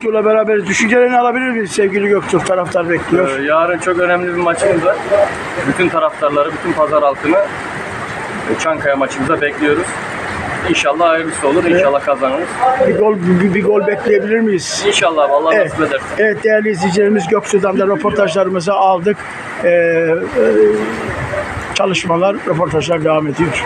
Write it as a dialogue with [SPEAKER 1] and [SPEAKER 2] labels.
[SPEAKER 1] Göktuğ'la beraber düşüncelerini alabilir miyiz sevgili Göktuğ? Taraftar bekliyor.
[SPEAKER 2] Ee, Yarın çok önemli bir maçımız var. Bütün taraftarları, bütün pazar halkını e, Çankaya maçımıza bekliyoruz. İnşallah hayırlısı olur, inşallah kazanırız.
[SPEAKER 1] Bir gol bir, bir gol bekleyebilir miyiz?
[SPEAKER 2] İnşallah Allah
[SPEAKER 1] Evet.
[SPEAKER 2] nasip ederse.
[SPEAKER 1] Evet değerli izleyicilerimiz Göksu'dan da röportajlarımızı aldık. Ee, e, çalışmalar, röportajlar devam ediyor.